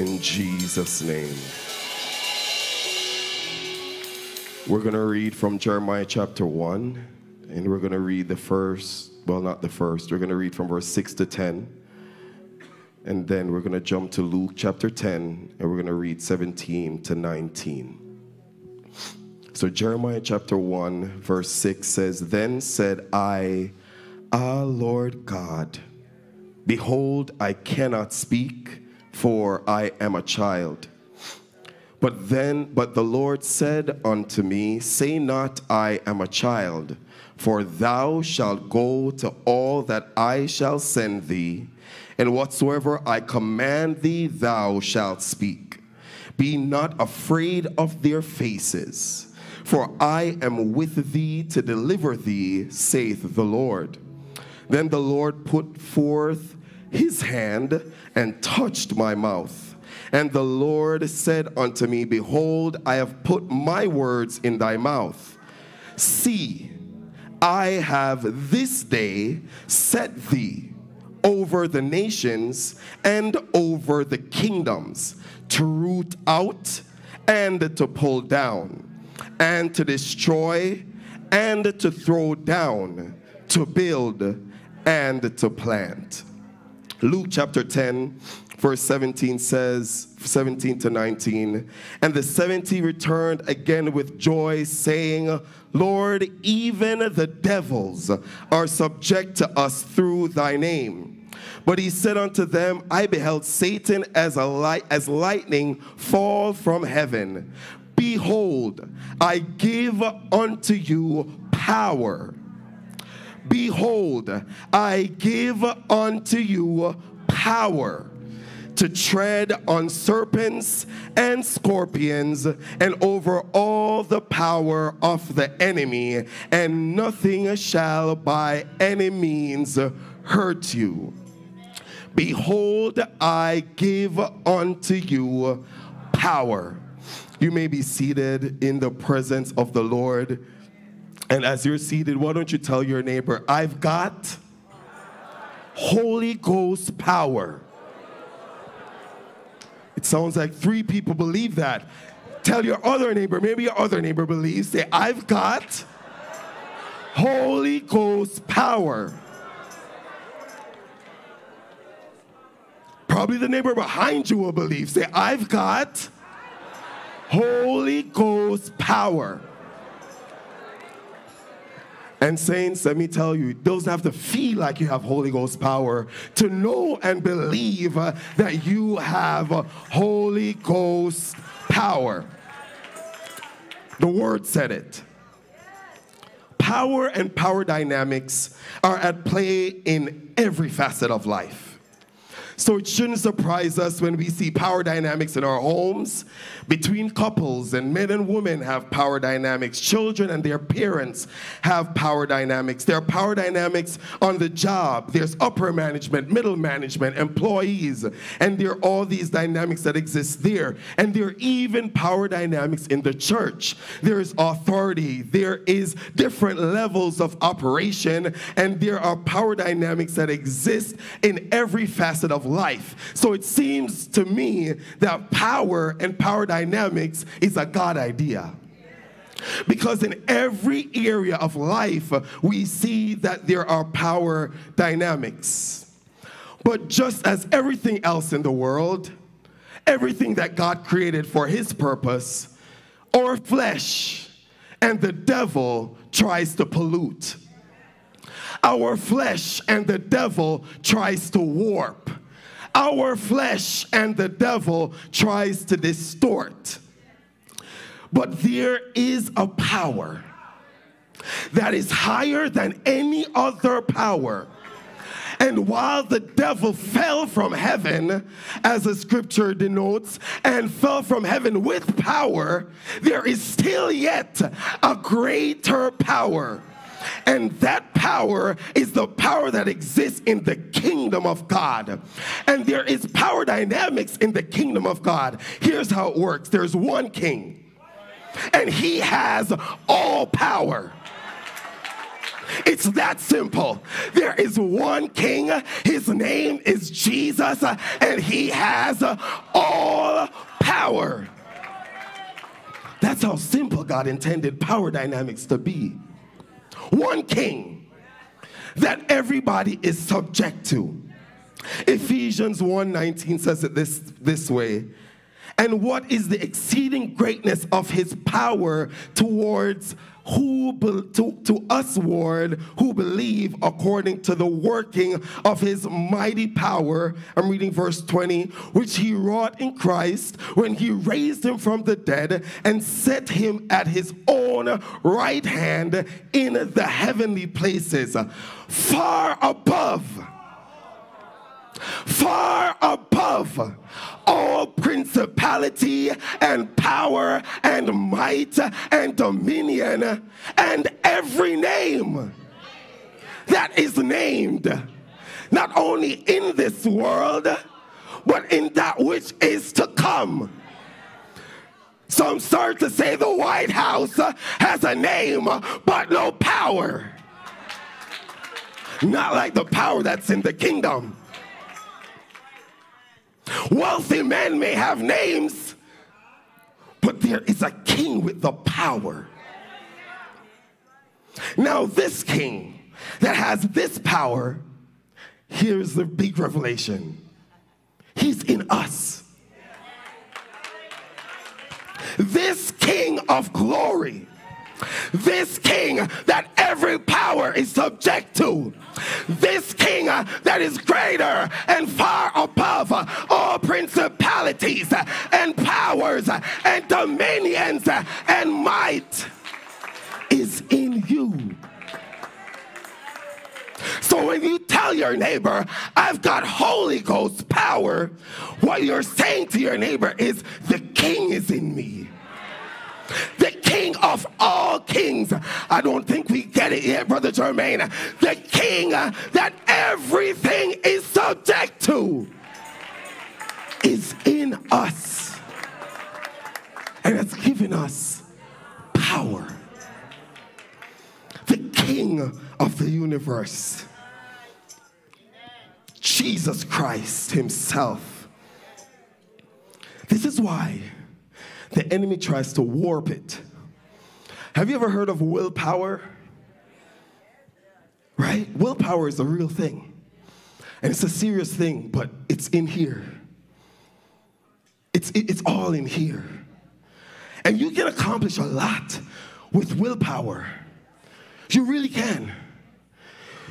In Jesus' name. We're going to read from Jeremiah chapter 1, and we're going to read the first, well, not the first, we're going to read from verse 6 to 10. And then we're going to jump to Luke chapter 10, and we're going to read 17 to 19. So, Jeremiah chapter 1, verse 6 says, Then said I, Ah, Lord God, behold, I cannot speak, for I am a child. But then, but the Lord said unto me, Say not, I am a child, for thou shalt go to all that I shall send thee, and whatsoever I command thee, thou shalt speak. Be not afraid of their faces, for I am with thee to deliver thee, saith the Lord. Then the Lord put forth his hand and touched my mouth. And the Lord said unto me, Behold, I have put my words in thy mouth. See, I have this day set thee over the nations and over the kingdoms to root out and to pull down and to destroy and to throw down, to build and to plant. Luke chapter 10, verse 17 says, 17 to 19, and the 70 returned again with joy, saying, Lord, even the devils are subject to us through thy name. But he said unto them, I beheld Satan as a light as lightning fall from heaven. Behold, I give unto you power. Behold, I give unto you power to tread on serpents and scorpions and over all the power of the enemy, and nothing shall by any means hurt you. Behold, I give unto you power. You may be seated in the presence of the Lord. And as you're seated, why don't you tell your neighbor, I've got Holy Ghost power. It sounds like three people believe that. Tell your other neighbor, maybe your other neighbor believes, say, I've got Holy Ghost power. Probably the neighbor behind you will believe, say, I've got Holy Ghost power. And saints, let me tell you, it doesn't have to feel like you have Holy Ghost power to know and believe that you have Holy Ghost power. The word said it. Power and power dynamics are at play in every facet of life. So it shouldn't surprise us when we see power dynamics in our homes, between couples, and men and women have power dynamics. Children and their parents have power dynamics. There are power dynamics on the job. There's upper management, middle management, employees, and there are all these dynamics that exist there. And there are even power dynamics in the church. There is authority. There is different levels of operation, and there are power dynamics that exist in every facet of life. So it seems to me that power and power dynamics is a God idea. Because in every area of life, we see that there are power dynamics. But just as everything else in the world, everything that God created for his purpose, our flesh and the devil tries to pollute. Our flesh and the devil tries to warp our flesh and the devil tries to distort. But there is a power that is higher than any other power. And while the devil fell from heaven, as the scripture denotes, and fell from heaven with power, there is still yet a greater power and that power is the power that exists in the kingdom of God. And there is power dynamics in the kingdom of God. Here's how it works there's one king, and he has all power. It's that simple. There is one king. His name is Jesus, and he has all power. That's how simple God intended power dynamics to be. One king that everybody is subject to. Ephesians 1:19 says it this, this way. And what is the exceeding greatness of his power towards who be, to, to us ward who believe according to the working of his mighty power. I'm reading verse 20 which he wrought in christ when he raised him from the dead and set him at his own right hand in the heavenly places far above far above all principality and power and might and dominion and every name that is named, not only in this world, but in that which is to come. Some start to say the White House has a name, but no power. Not like the power that's in the kingdom. Wealthy men may have names, but there is a king with the power. Now, this king that has this power, here's the big revelation He's in us. This king of glory this king that every power is subject to. This king that is greater and far above all principalities and powers and dominions and might is in you. So when you tell your neighbor, I've got Holy Ghost power, what you're saying to your neighbor is, the king is in me the king of all kings. I don't think we get it yet, Brother Jermaine. The king that everything is subject to is in us and has given us power. The king of the universe, Jesus Christ Himself. This is why the enemy tries to warp it. Have you ever heard of willpower? Right? Willpower is a real thing. And it's a serious thing, but it's in here. It's, it's all in here. And you can accomplish a lot with willpower. You really can.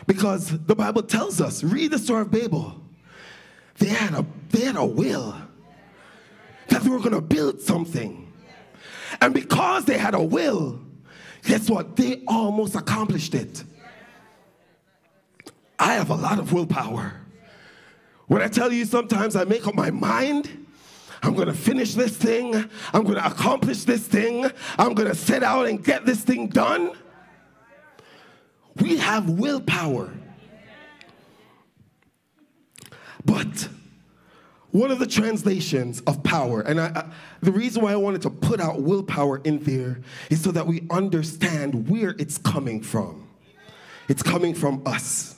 Because the Bible tells us, read the story of Babel. They had a, they had a will that they were going to build something. And because they had a will, guess what? They almost accomplished it. I have a lot of willpower. When I tell you sometimes I make up my mind, I'm going to finish this thing, I'm going to accomplish this thing, I'm going to set out and get this thing done. We have willpower. But one of the translations of power, and I, I, the reason why I wanted to put out willpower in there is so that we understand where it's coming from. It's coming from us.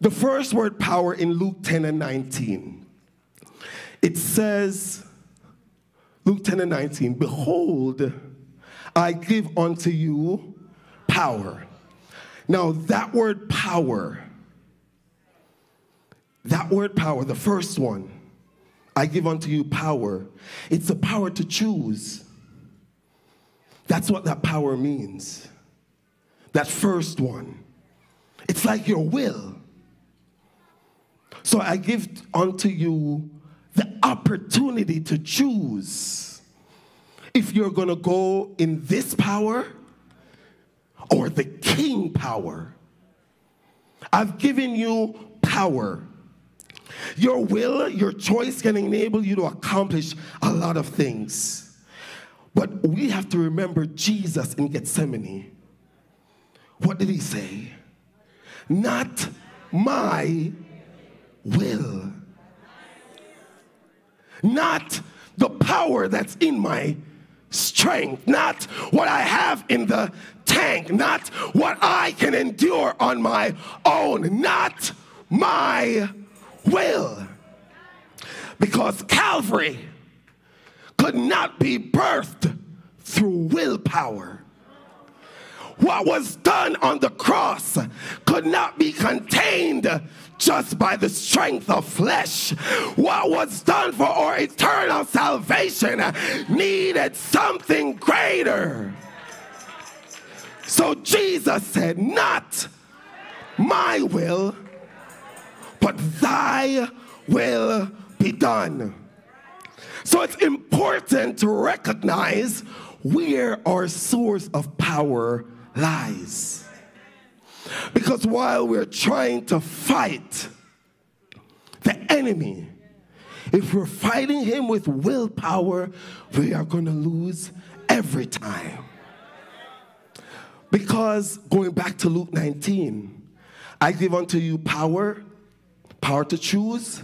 The first word power in Luke 10 and 19, it says, Luke 10 and 19, Behold, I give unto you power. Now, that word power, that word power, the first one, I give unto you power. It's the power to choose. That's what that power means. That first one. It's like your will. So I give unto you the opportunity to choose if you're going to go in this power or the king power. I've given you power. Your will, your choice can enable you to accomplish a lot of things. But we have to remember Jesus in Gethsemane. What did he say? Not my will. Not the power that's in my strength, not what I have in the tank, not what I can endure on my own, not my will. Because Calvary could not be birthed through willpower. What was done on the cross could not be contained just by the strength of flesh. What was done for our eternal salvation needed something greater. So Jesus said, Not my will, but thy will be done. So it's important to recognize where our source of power lies. Because while we're trying to fight the enemy, if we're fighting him with willpower, we are going to lose every time. Because going back to Luke 19, I give unto you power, power to choose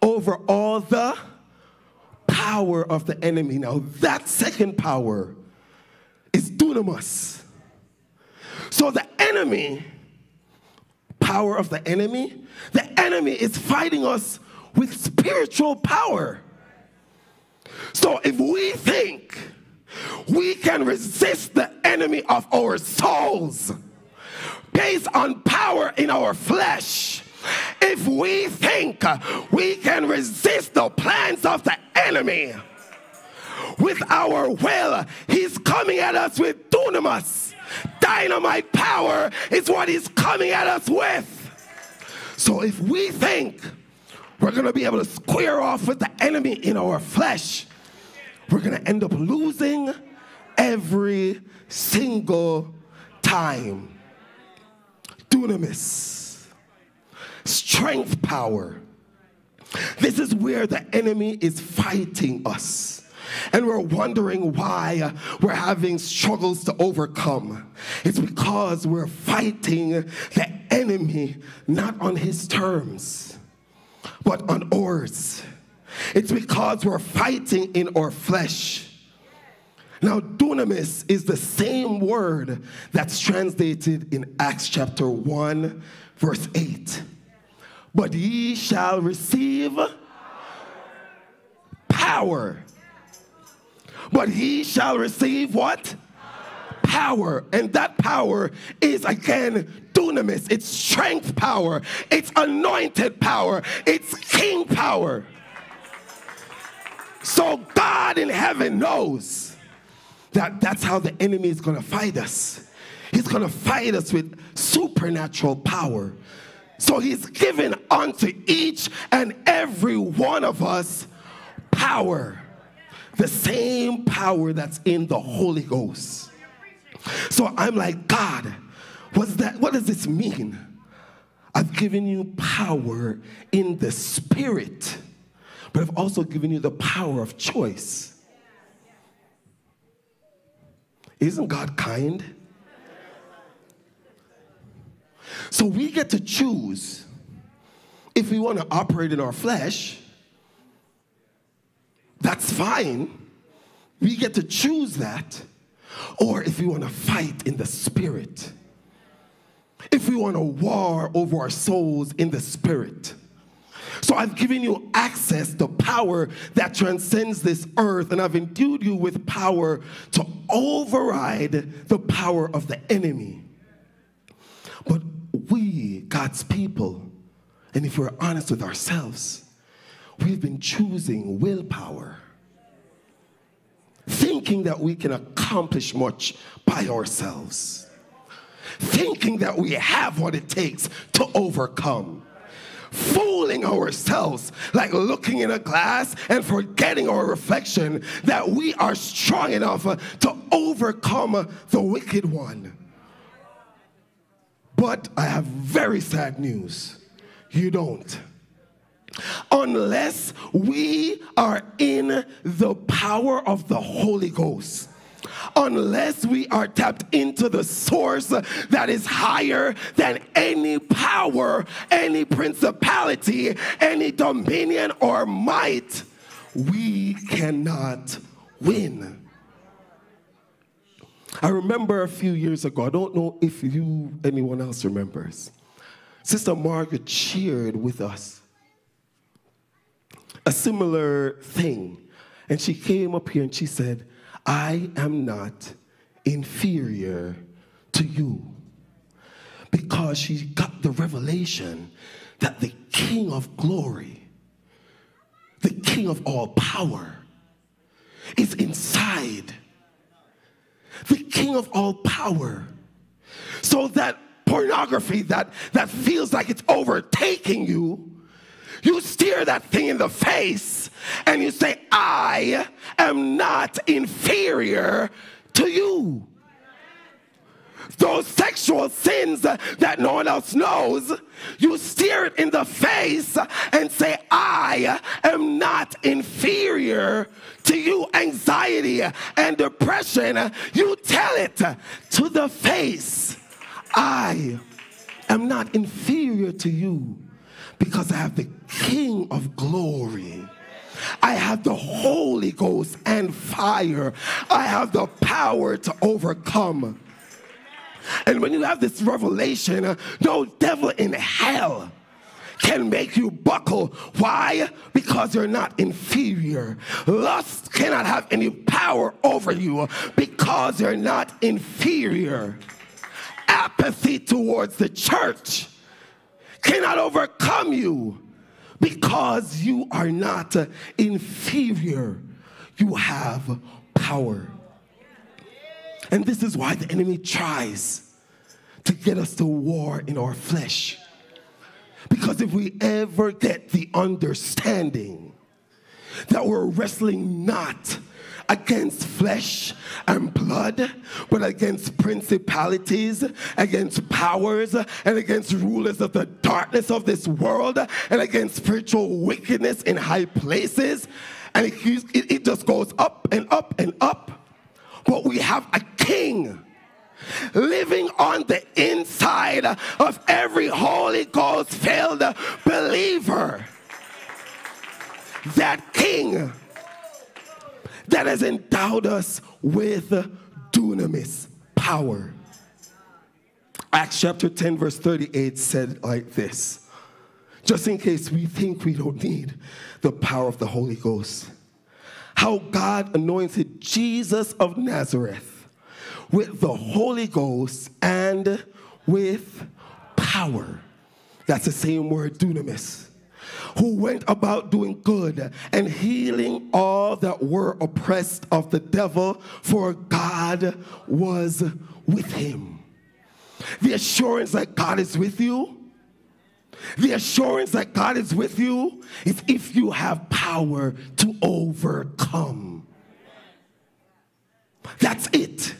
over all the power of the enemy. Now, that second power is dunamis. So the enemy, power of the enemy, the enemy is fighting us with spiritual power. So if we think we can resist the enemy of our souls based on power in our flesh, if we think we can resist the plans of the enemy with our will, he's coming at us with dunamis Dynamite power is what he's coming at us with. So if we think we're going to be able to square off with the enemy in our flesh, we're going to end up losing every single time. Dunamis, strength power. This is where the enemy is fighting us and we're wondering why we're having struggles to overcome. It's because we're fighting the enemy not on his terms, but on ours. It's because we're fighting in our flesh. Now, dunamis is the same word that's translated in Acts chapter 1, verse 8. But ye shall receive power but he shall receive what? Power. And that power is again dunamis. It's strength power. It's anointed power. It's king power. So God in heaven knows that that's how the enemy is going to fight us. He's going to fight us with supernatural power. So he's given unto each and every one of us power the same power that's in the Holy Ghost. So I'm like, God, what's that? What does this mean? I've given you power in the spirit, but I've also given you the power of choice. Isn't God kind? So we get to choose if we want to operate in our flesh that's fine. We get to choose that. Or if we want to fight in the spirit, if we want to war over our souls in the spirit. So I've given you access to power that transcends this earth, and I've endued you with power to override the power of the enemy. But we, God's people, and if we're honest with ourselves, we've been choosing willpower, thinking that we can accomplish much by ourselves, thinking that we have what it takes to overcome. Fooling ourselves, like looking in a glass and forgetting our reflection that we are strong enough to overcome the wicked one. But I have very sad news. You don't unless we are in the power of the Holy Ghost unless we are tapped into the source that is higher than any power, any principality, any dominion or might, we cannot win. I remember a few years ago, I don't know if you, anyone else remembers, Sister Margaret cheered with us a similar thing. And she came up here and she said, I am not inferior to you. Because she got the revelation that the King of glory, the King of all power, is inside. The King of all power. So that pornography that, that feels like it's overtaking you, you stare that thing in the face and you say, I am not inferior to you. Those sexual sins that no one else knows, you stare it in the face and say, I am not inferior to you. Anxiety and depression, you tell it to the face. I am not inferior to you because I have the King of glory. I have the Holy Ghost and fire. I have the power to overcome. And when you have this revelation, uh, no devil in hell can make you buckle. Why? Because you're not inferior. Lust cannot have any power over you because you're not inferior. Apathy towards the church cannot overcome you because you are not inferior. You have power. And this is why the enemy tries to get us to war in our flesh. Because if we ever get the understanding that we're wrestling not against flesh and blood, but against principalities, against powers, and against rulers of the darkness of this world, and against spiritual wickedness in high places. And it, it, just goes up and up and up. But we have a king living on the inside of every Holy Ghost filled believer. That king that has endowed us with dunamis power. Acts chapter 10, verse 38 said like this just in case we think we don't need the power of the Holy Ghost. How God anointed Jesus of Nazareth with the Holy Ghost and with power. That's the same word, dunamis who went about doing good and healing all that were oppressed of the devil, for God was with him. The assurance that God is with you, the assurance that God is with you is if you have power to overcome. That's it.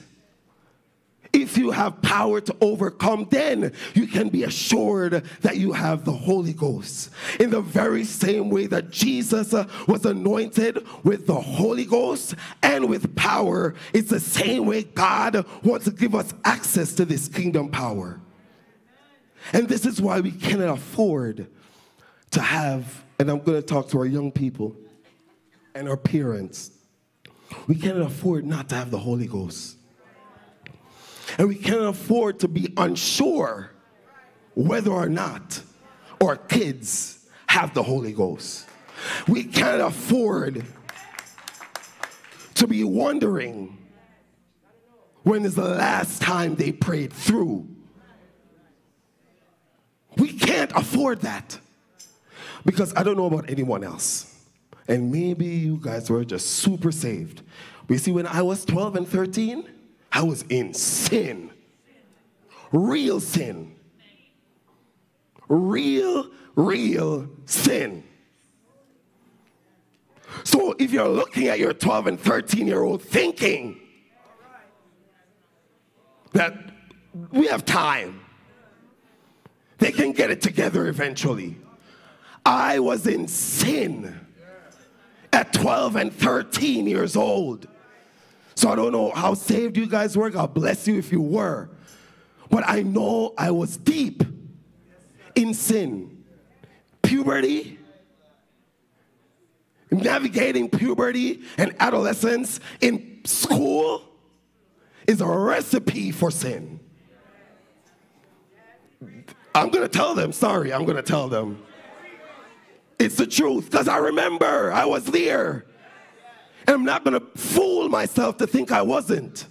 If you have power to overcome, then you can be assured that you have the Holy Ghost. In the very same way that Jesus uh, was anointed with the Holy Ghost and with power, it's the same way God wants to give us access to this kingdom power. And this is why we cannot afford to have, and I'm going to talk to our young people and our parents, we cannot afford not to have the Holy Ghost. And we can't afford to be unsure whether or not our kids have the Holy Ghost. We can't afford to be wondering when is the last time they prayed through. We can't afford that because I don't know about anyone else. And maybe you guys were just super saved. But you see, when I was 12 and 13, I was in sin. Real sin. Real, real sin. So if you're looking at your 12 and 13 year old thinking that we have time, they can get it together eventually. I was in sin at 12 and 13 years old. So I don't know how saved you guys were. God bless you if you were. But I know I was deep in sin. Puberty, navigating puberty and adolescence in school is a recipe for sin. I'm going to tell them, sorry, I'm going to tell them. It's the truth because I remember I was there. And I'm not going to fool myself to think I wasn't.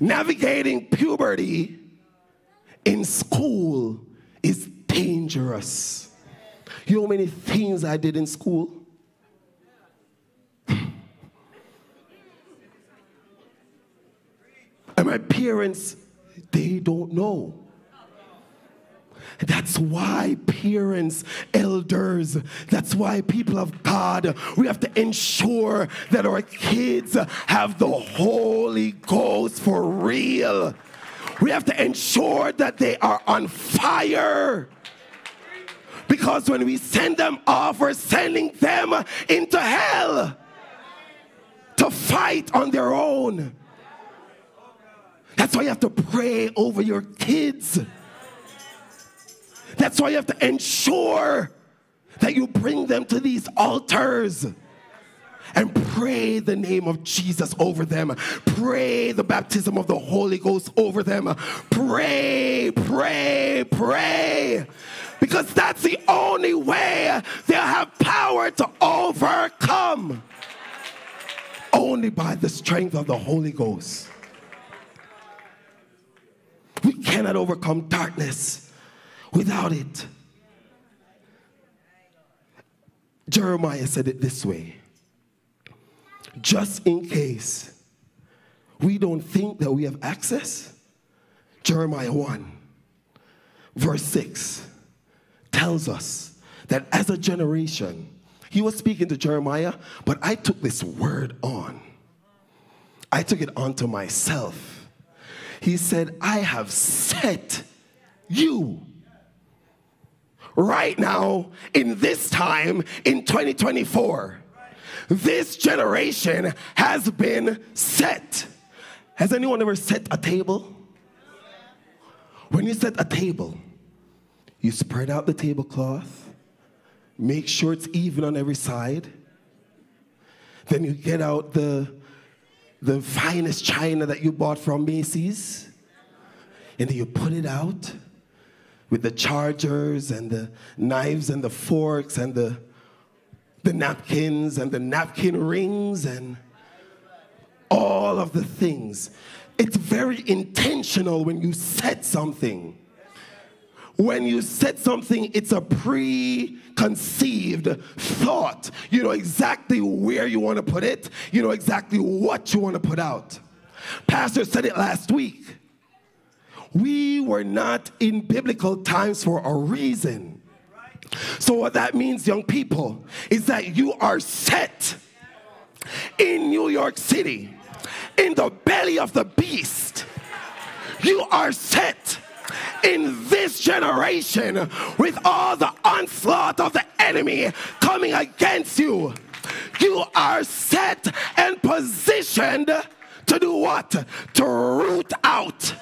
Navigating puberty in school is dangerous. You know how many things I did in school? and my parents, they don't know. That's why parents, elders, that's why people of God, we have to ensure that our kids have the Holy Ghost for real. We have to ensure that they are on fire. Because when we send them off, we're sending them into hell to fight on their own. That's why you have to pray over your kids. That's why you have to ensure that you bring them to these altars and pray the name of Jesus over them. Pray the baptism of the Holy Ghost over them. Pray, pray, pray. Because that's the only way they'll have power to overcome. Only by the strength of the Holy Ghost. We cannot overcome darkness without it. Jeremiah said it this way just in case we don't think that we have access. Jeremiah 1, verse 6 tells us that as a generation, he was speaking to Jeremiah, but I took this word on. I took it onto myself. He said, I have set you right now in this time in 2024. This generation has been set. Has anyone ever set a table? When you set a table, you spread out the tablecloth, make sure it's even on every side. Then you get out the, the finest china that you bought from Macy's, and then you put it out with the chargers and the knives and the forks and the, the napkins and the napkin rings and all of the things. It's very intentional when you set something. When you set something, it's a preconceived thought. You know exactly where you want to put it, you know exactly what you want to put out. Pastor said it last week. We were not in biblical times for a reason. So, what that means, young people, is that you are set in New York City, in the belly of the beast. You are set in this generation with all the onslaught of the enemy coming against you. You are set and positioned to do what? To root out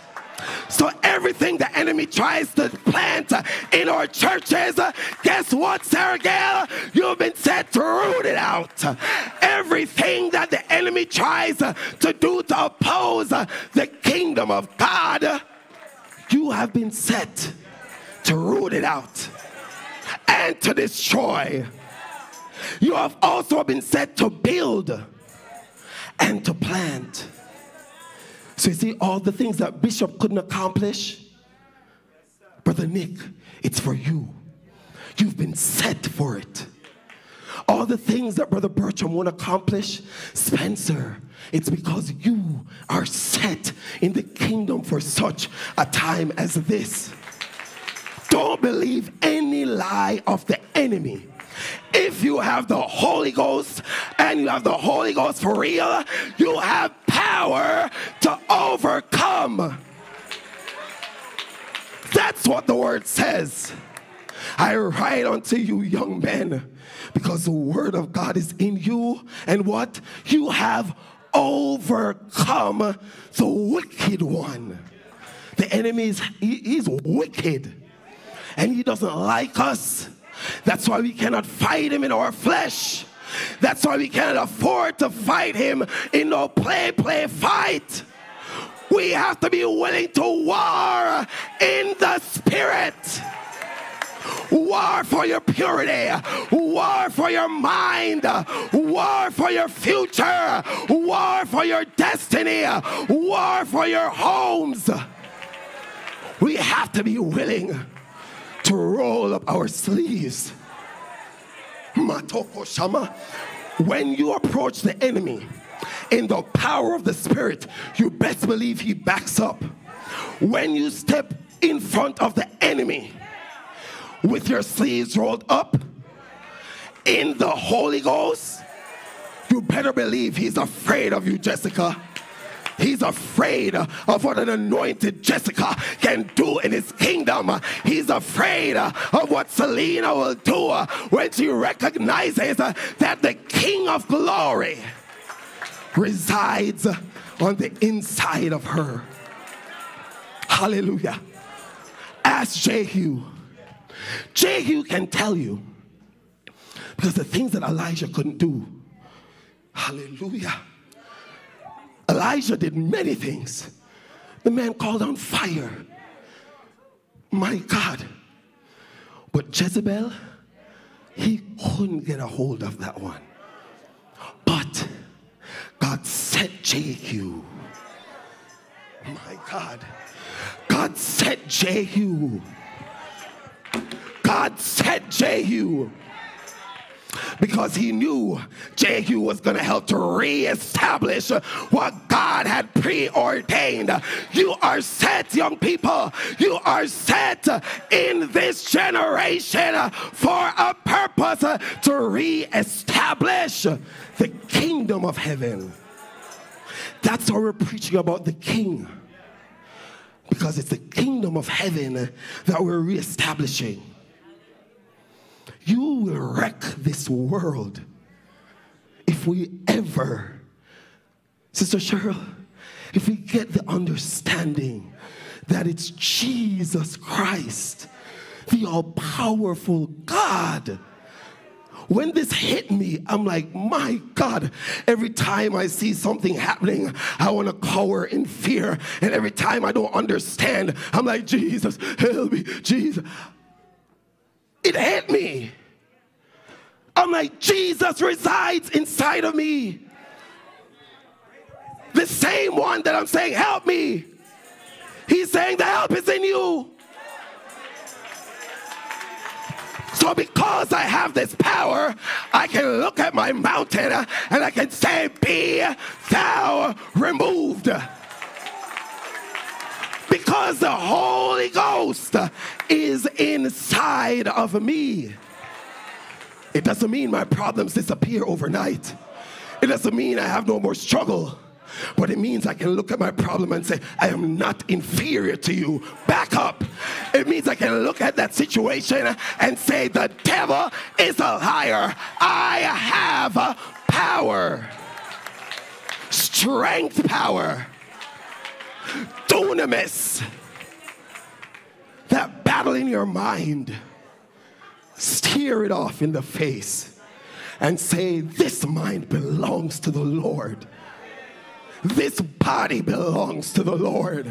so everything the enemy tries to plant in our churches, guess what, Sarah Gale? You've been set to root it out. Everything that the enemy tries to do to oppose the kingdom of God, you have been set to root it out and to destroy. You have also been set to build and to plant. So you see, all the things that Bishop couldn't accomplish, Brother Nick, it's for you. You've been set for it. All the things that Brother Bertram won't accomplish, Spencer, it's because you are set in the kingdom for such a time as this. Don't believe any lie of the enemy. If you have the Holy Ghost and you have the Holy Ghost for real, you have power to overcome. That's what the word says. I write unto you, young men, because the word of God is in you, and what? You have overcome the wicked one. The enemy is he, he's wicked, and he doesn't like us. That's why we cannot fight him in our flesh. That's why we cannot afford to fight him in no play, play fight. We have to be willing to war in the spirit. war for your purity, war for your mind, war for your future, war for your destiny, war for your homes. We have to be willing to roll up our sleeves. Matoko Shama. When you approach the enemy in the power of the Spirit, you best believe he backs up. When you step in front of the enemy with your sleeves rolled up in the Holy Ghost, you better believe he's afraid of you, Jessica. He's afraid of what an anointed Jessica can do in his kingdom. He's afraid of what Selena will do when she recognizes that the King of glory resides on the inside of her. Hallelujah. Ask Jehu. Jehu can tell you because the things that Elijah couldn't do. Hallelujah. Elijah did many things. The man called on fire. My God. But Jezebel, he couldn't get a hold of that one. But God set Jehu. My God. God set Jehu. God set Jehu because he knew Jehu was going to help to reestablish what God had preordained. You are set, young people. You are set in this generation for a purpose to reestablish the kingdom of heaven. That's why we're preaching about the king. Because it's the kingdom of heaven that we're reestablishing you will wreck this world if we ever, Sister Cheryl, if we get the understanding that it's Jesus Christ, the all powerful God. When this hit me, I'm like, my God, every time I see something happening, I want to cower in fear. And every time I don't understand, I'm like, Jesus, help me, Jesus. It hit me. I'm like, Jesus resides inside of me. The same one that I'm saying, help me. He's saying the help is in you. So, because I have this power, I can look at my mountain and I can say, Be thou removed. Because the Holy Ghost is inside of me. It doesn't mean my problems disappear overnight. It doesn't mean I have no more struggle. But it means I can look at my problem and say, I am not inferior to you. Back up. It means I can look at that situation and say, The devil is a liar. I have power, strength power, dunamis. That battle in your mind steer it off in the face and say, This mind belongs to the Lord. This body belongs to the Lord.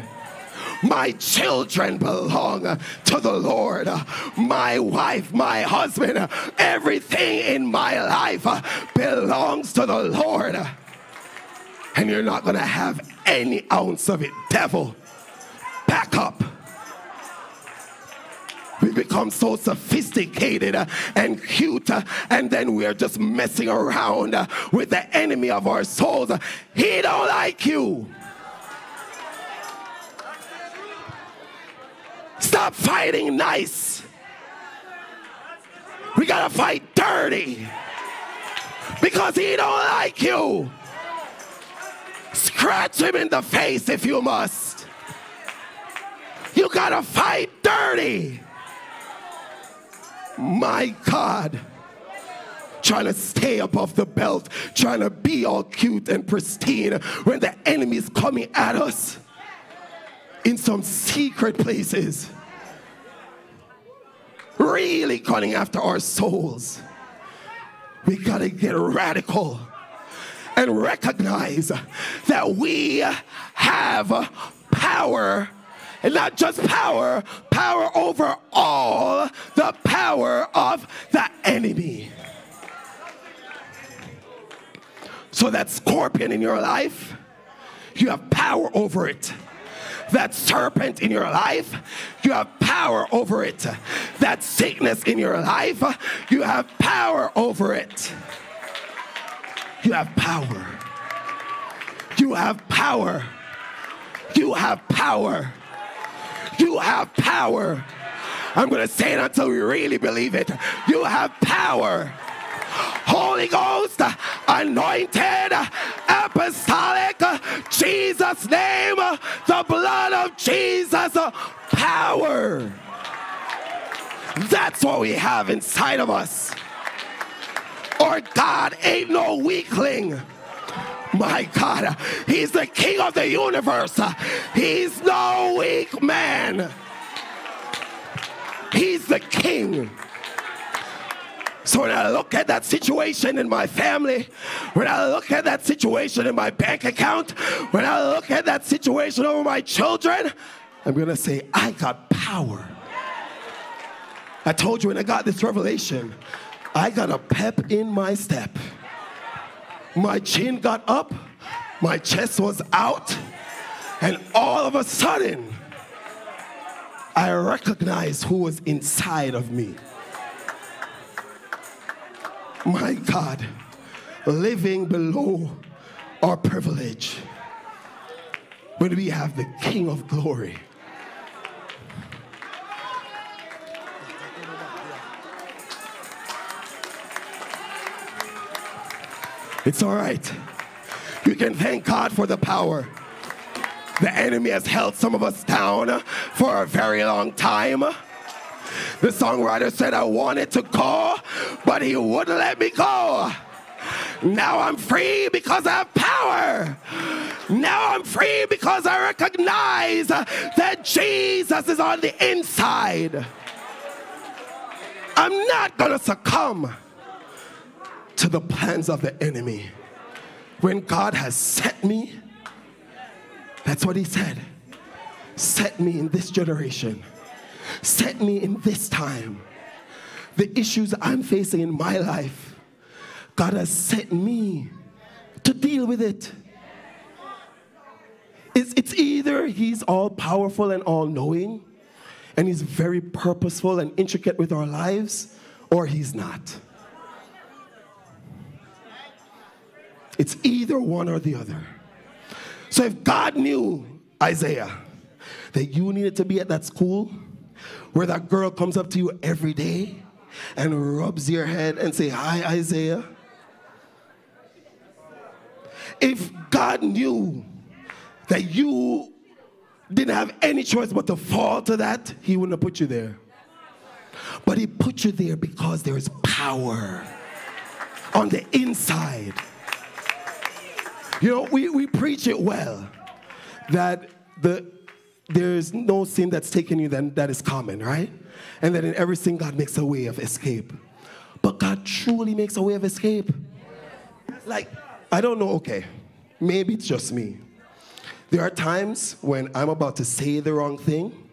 My children belong to the Lord. My wife, my husband, everything in my life belongs to the Lord. And you're not going to have any ounce of it, devil. Back up. We become so sophisticated uh, and cute, uh, and then we're just messing around uh, with the enemy of our souls. He don't like you. Stop fighting nice. We gotta fight dirty because he don't like you. Scratch him in the face if you must. You gotta fight dirty. My God. Trying to stay above the belt, trying to be all cute and pristine when the enemy is coming at us in some secret places. Really coming after our souls. We gotta get radical and recognize that we have power and not just power, power over all the power of the enemy. So that scorpion in your life, you have power over it. That serpent in your life, you have power over it. That sickness in your life, you have power over it. You have power. You have power. You have power. You have power. I'm going to say it until we really believe it. You have power. Holy Ghost, anointed, apostolic, Jesus' name, the blood of Jesus, power. That's what we have inside of us. Our God ain't no weakling. My God, He's the King of the universe. He's no weak man. He's the King. So when I look at that situation in my family, when I look at that situation in my bank account, when I look at that situation over my children, I'm going to say, I got power. I told you when I got this revelation, I got a pep in my step. My chin got up, my chest was out, and all of a sudden, I recognized who was inside of me my God, living below our privilege when we have the King of glory. It's all right. You can thank God for the power. The enemy has held some of us down for a very long time. The songwriter said, I wanted to go, but he wouldn't let me go. Now I'm free because I have power. Now I'm free because I recognize that Jesus is on the inside. I'm not going to succumb to the plans of the enemy. When God has set me, that's what he said. Set me in this generation set me in this time. The issues I'm facing in my life, God has set me to deal with it. It's, it's either He's all powerful and all knowing, and He's very purposeful and intricate with our lives, or He's not. It's either one or the other. So if God knew, Isaiah, that you needed to be at that school, where that girl comes up to you every day and rubs your head and say, hi, Isaiah. If God knew that you didn't have any choice but to fall to that, he wouldn't have put you there. But he put you there because there is power on the inside. You know, we, we preach it well that the there's no sin that's taken you then that is common, right? And that in every sin, God makes a way of escape. But God truly makes a way of escape. Like, I don't know, okay, maybe it's just me. There are times when I'm about to say the wrong thing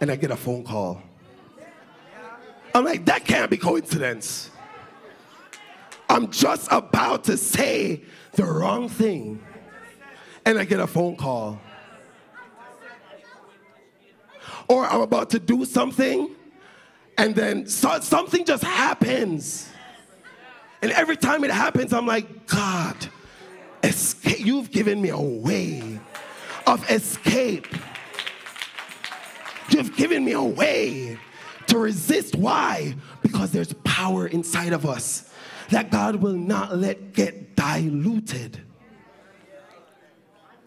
and I get a phone call. I'm like, that can't be coincidence. I'm just about to say the wrong thing and I get a phone call or I'm about to do something, and then so, something just happens. And every time it happens, I'm like, God, escape. you've given me a way of escape. You've given me a way to resist. Why? Because there's power inside of us that God will not let get diluted.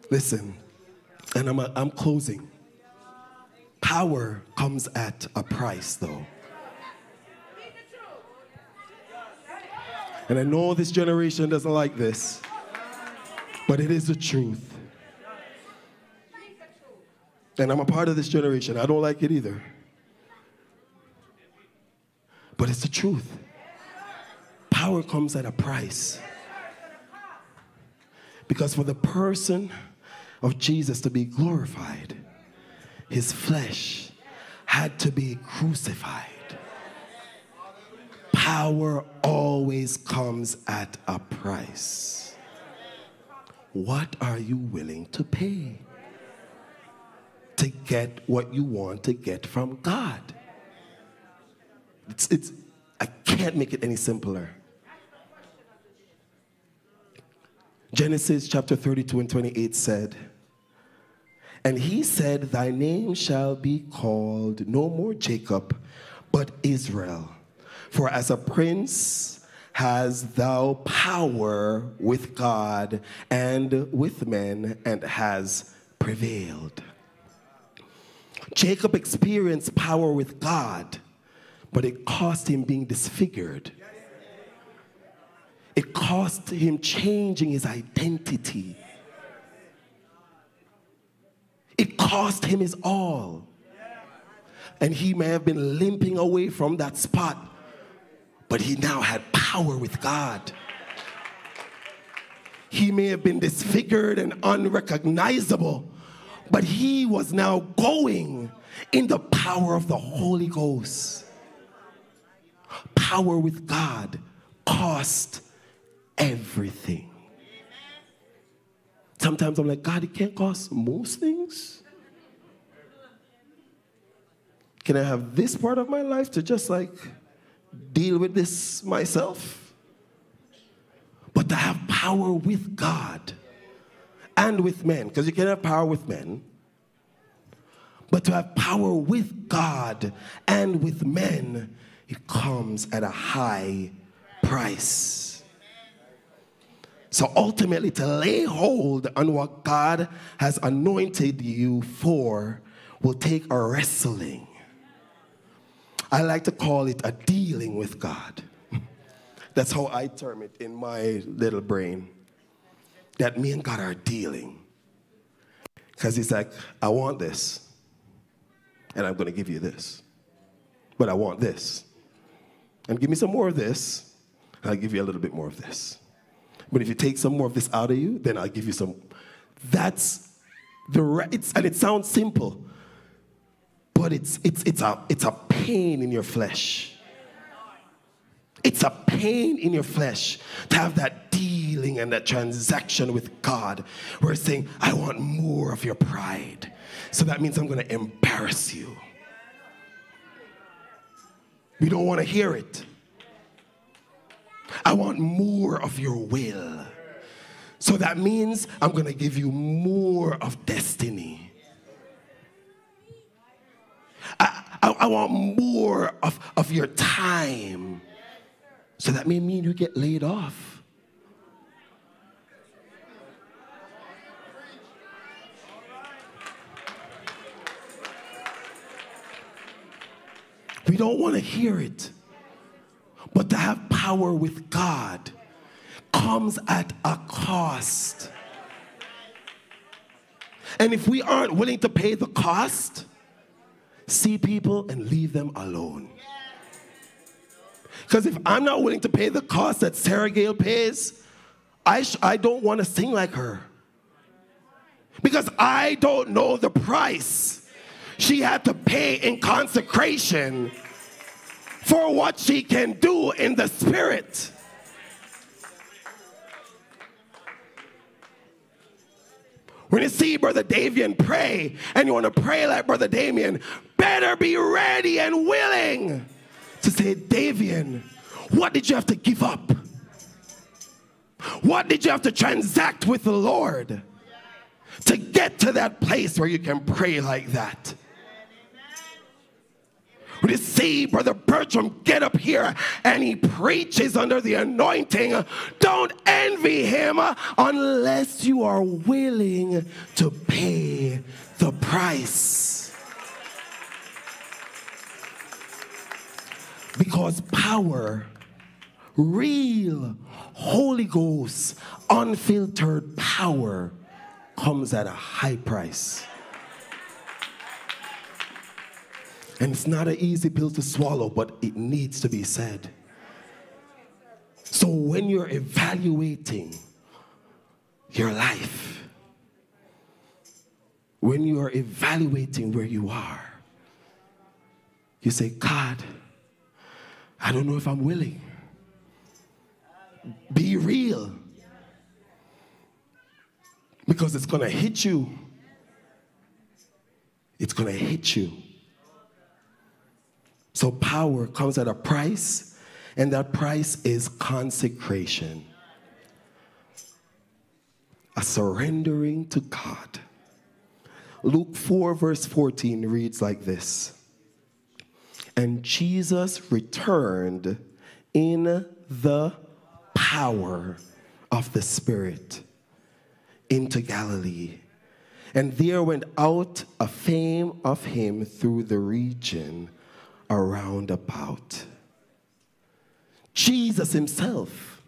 Listen, and I'm, I'm closing. Power comes at a price, though. And I know this generation doesn't like this, but it is the truth. And I'm a part of this generation. I don't like it either. But it's the truth. Power comes at a price. Because for the person of Jesus to be glorified, his flesh had to be crucified. Power always comes at a price. What are you willing to pay to get what you want to get from God? It's, it's, I can't make it any simpler. Genesis chapter 32 and 28 said, And he said, Thy name shall be called no more Jacob, but Israel. For as a prince has thou power with God and with men, and has prevailed. Jacob experienced power with God, but it cost him being disfigured. It cost him changing his identity. It cost him his all. And he may have been limping away from that spot, but he now had power with God. He may have been disfigured and unrecognizable, but he was now going in the power of the Holy Ghost. Power with God cost everything. Sometimes I'm like, God, it can't cost most things. Can I have this part of my life to just like deal with this myself? But to have power with God and with men, because you can have power with men, but to have power with God and with men, it comes at a high price. So ultimately, to lay hold on what God has anointed you for will take a wrestling. I like to call it a dealing with God. That's how I term it in my little brain. That me and God are dealing. Because He's like, I want this, and I'm going to give you this. But I want this. And give me some more of this, and I'll give you a little bit more of this. But if you take some more of this out of you, then I'll give you some. That's the right, and it sounds simple, but it's, it's, it's, a, it's a pain in your flesh. It's a pain in your flesh to have that dealing and that transaction with God where it's saying, I want more of your pride. So that means I'm going to embarrass you. We don't want to hear it. I want more of your will. So that means I'm going to give you more of destiny. I, I, I, want more of, of your time. So that may mean you get laid off. We don't want to hear it. But to have power with God comes at a cost. And if we aren't willing to pay the cost, see people and leave them alone. Because if I'm not willing to pay the cost that Sarah Gale pays, I, I don't want to sing like her. Because I don't know the price she had to pay in consecration for what she can do in the spirit. When you see Brother Damien pray and you want to pray like Brother Damien, better be ready and willing to say, Damien, what did you have to give up? What did you have to transact with the Lord to get to that place where you can pray like that? You see Brother Bertram get up here and he preaches under the anointing, don't envy him unless you are willing to pay the price. Because power, real Holy Ghost, unfiltered power comes at a high price. And it's not an easy pill to swallow, but it needs to be said. So when you're evaluating your life, when you are evaluating where you are, you say, God, I don't know if I'm willing. Be real. Because it's going to hit you. It's going to hit you. So power comes at a price, and that price is consecration. A surrendering to God. Luke 4, verse 14 reads like this And Jesus returned in the power of the Spirit into Galilee. And there went out a fame of him through the region around about. Jesus himself,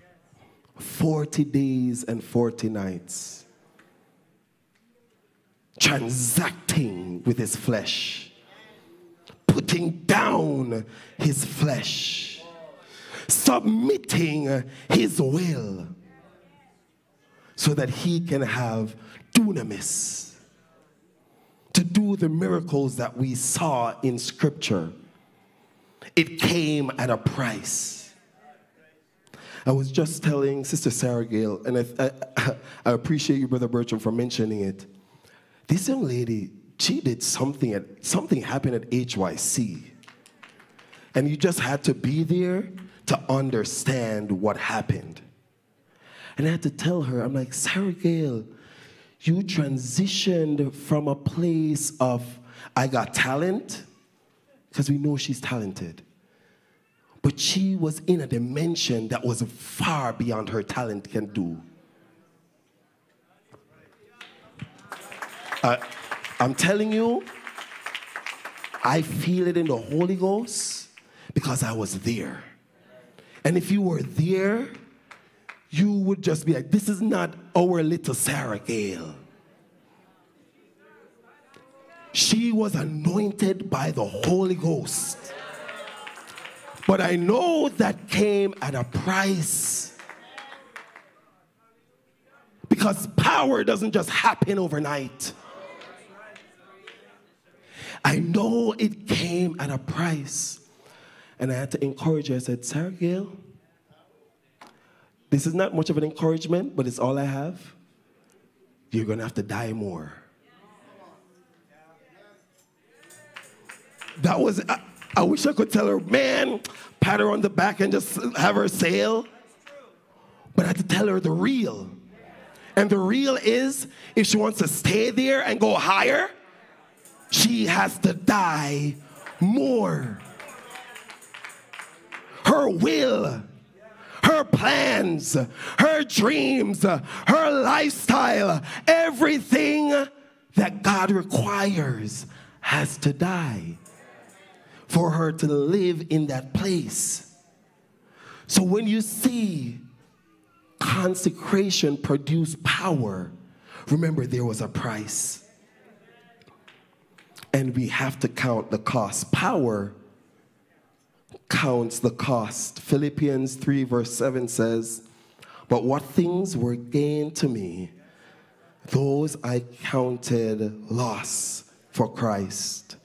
40 days and 40 nights, transacting with his flesh, putting down his flesh, submitting his will so that he can have dunamis to do the miracles that we saw in scripture it came at a price. I was just telling Sister Sarah Gale, and I, I, I appreciate you, Brother Bertram, for mentioning it. This young lady, she did something, at, something happened at HYC. And you just had to be there to understand what happened. And I had to tell her, I'm like, Sarah Gale, you transitioned from a place of, I got talent, because we know she's talented. But she was in a dimension that was far beyond her talent can do. Uh, I'm telling you, I feel it in the Holy Ghost because I was there. And if you were there, you would just be like, this is not our little Sarah Gale. She was anointed by the Holy Ghost. But I know that came at a price. Because power doesn't just happen overnight. I know it came at a price. And I had to encourage her. I said, Sarah Gale, this is not much of an encouragement, but it's all I have. You're going to have to die more. That was, I, I, wish I could tell her, man, pat her on the back and just have her sail. But I had to tell her the real. And the real is if she wants to stay there and go higher, she has to die more. Her will, her plans, her dreams, her lifestyle, everything that God requires has to die for her to live in that place. So when you see consecration produce power, remember there was a price. And we have to count the cost. Power counts the cost. Philippians 3, verse 7 says, But what things were gained to me, those I counted loss for Christ.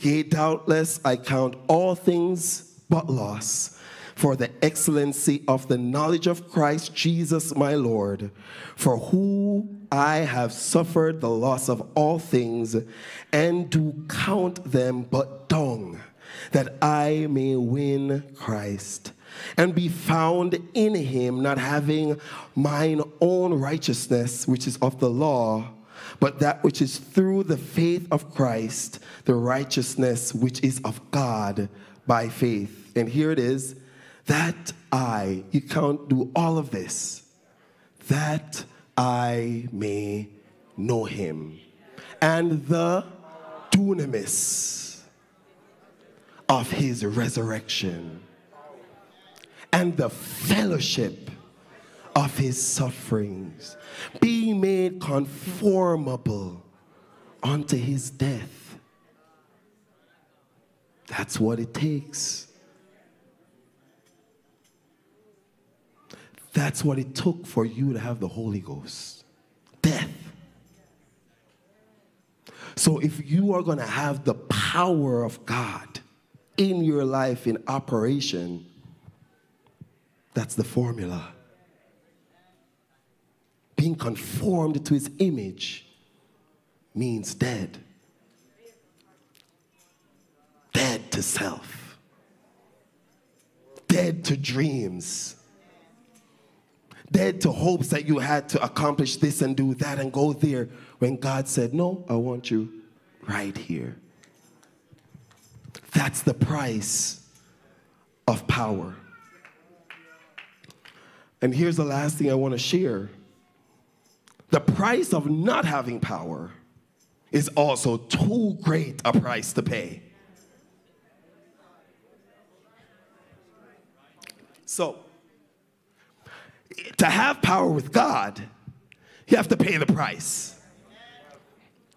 Yea, doubtless I count all things but loss for the excellency of the knowledge of Christ Jesus my Lord, for who I have suffered the loss of all things, and do count them but dung, that I may win Christ and be found in him, not having mine own righteousness, which is of the law but that which is through the faith of Christ, the righteousness which is of God by faith. And here it is that I, you can't do all of this, that I may know him. And the dunamis of his resurrection and the fellowship of his sufferings, being made conformable unto his death. That's what it takes. That's what it took for you to have the Holy Ghost death. So, if you are going to have the power of God, in your life in operation, that's the formula. Being conformed to his image means dead. Dead to self, dead to dreams, dead to hopes that you had to accomplish this and do that and go there when God said, No, I want you right here. That's the price of power. And here's the last thing I want to share the price of not having power is also too great a price to pay. So, to have power with God, you have to pay the price.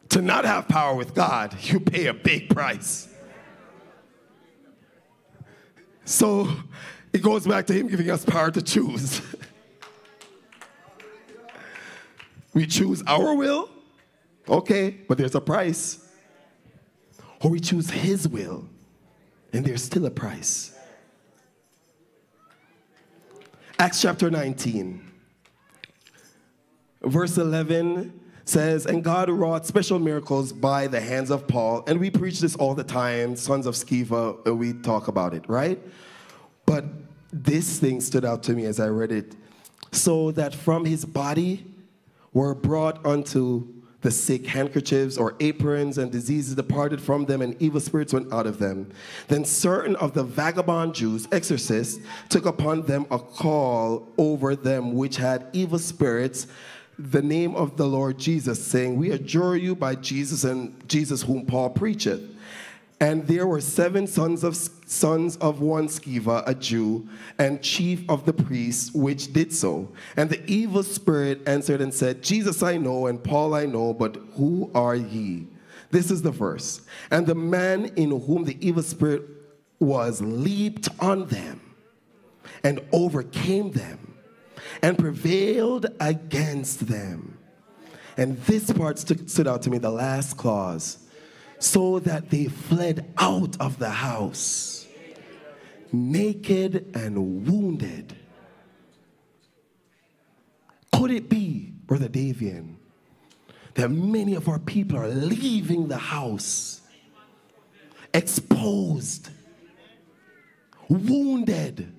To not have power with God, you pay a big price. So it goes back to Him giving us power to choose. we choose our will, okay, but there's a price. Or we choose His will, and there's still a price. Acts chapter 19, verse 11 says, And God wrought special miracles by the hands of Paul. And we preach this all the time, sons of Sceva, we talk about it, right? But this thing stood out to me as I read it. So that from his body were brought unto the sick handkerchiefs or aprons, and diseases departed from them, and evil spirits went out of them. Then certain of the vagabond Jews, exorcists, took upon them a call over them which had evil spirits the name of the Lord Jesus, saying, We adjure you by Jesus and Jesus whom Paul preacheth. And there were seven sons of sons of one Sceva, a Jew, and chief of the priests, which did so. And the evil spirit answered and said, Jesus I know, and Paul I know, but who are ye? This is the verse. And the man in whom the evil spirit was leaped on them and overcame them and prevailed against them. And this part stood out to me, the last clause so that they fled out of the house, naked and wounded. Could it be, Brother Davian, that many of our people are leaving the house exposed, wounded,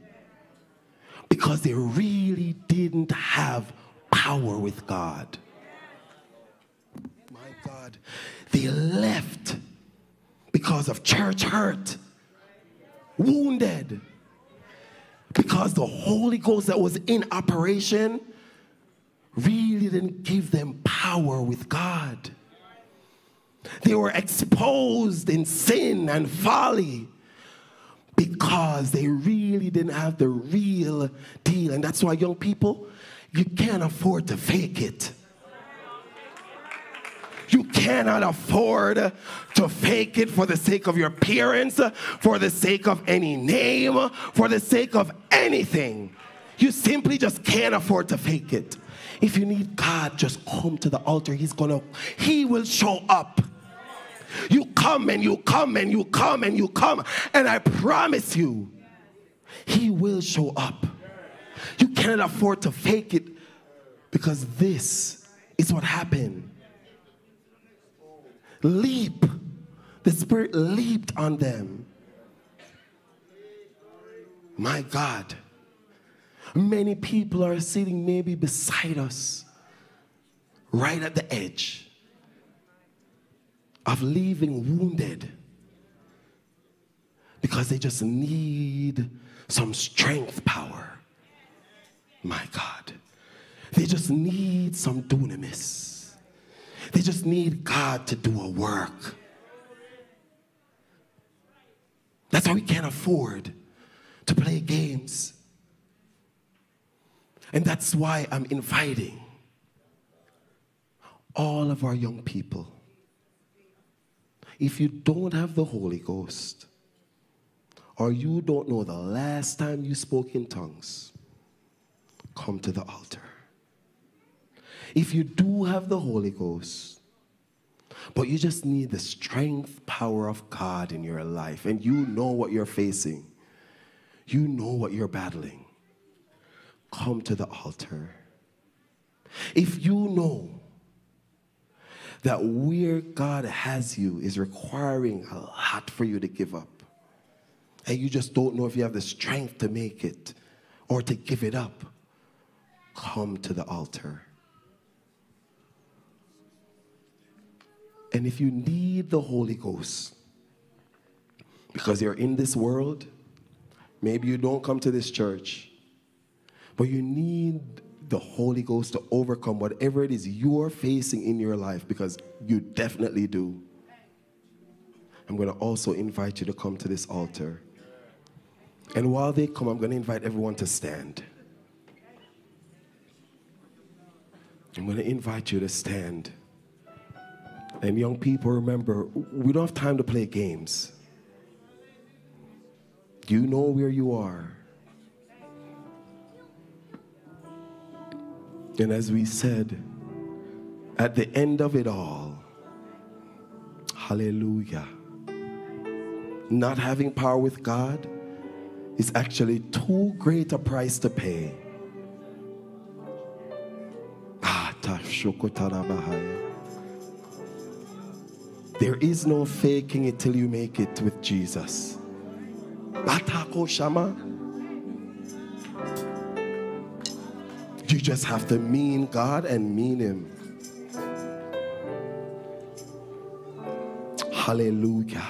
because they really didn't have power with God? My God. They left because of church hurt, wounded, because the Holy Ghost that was in operation really didn't give them power with God. They were exposed in sin and folly because they really didn't have the real deal. And that's why, young people, you can't afford to fake it. You cannot afford to fake it for the sake of your appearance, for the sake of any name, for the sake of anything. You simply just can't afford to fake it. If you need God, just come to the altar. He's gonna, He will show up. You come and you come and you come and you come, and I promise you, He will show up. You cannot afford to fake it because this is what happened leap. The Spirit leaped on them. My God. Many people are sitting maybe beside us, right at the edge of leaving wounded because they just need some strength power. My God. They just need some dunamis. They just need God to do a work. That's why we can't afford to play games. And that's why I'm inviting all of our young people. If you don't have the Holy Ghost, or you don't know the last time you spoke in tongues, come to the altar. If you do have the Holy Ghost, but you just need the strength, power of God in your life, and you know what you're facing, you know what you're battling, come to the altar. If you know that where God has you is requiring a lot for you to give up, and you just don't know if you have the strength to make it or to give it up, come to the altar. And if you need the Holy Ghost, because you're in this world, maybe you don't come to this church, but you need the Holy Ghost to overcome whatever it is you're facing in your life, because you definitely do. I'm going to also invite you to come to this altar. And while they come, I'm going to invite everyone to stand. I'm going to invite you to stand. And young people, remember, we don't have time to play games. You know where you are. And as we said, at the end of it all, hallelujah, not having power with God is actually too great a price to pay. Ah, there is no faking it till you make it with Jesus. Batako Shama. You just have to mean God and mean Him. Hallelujah.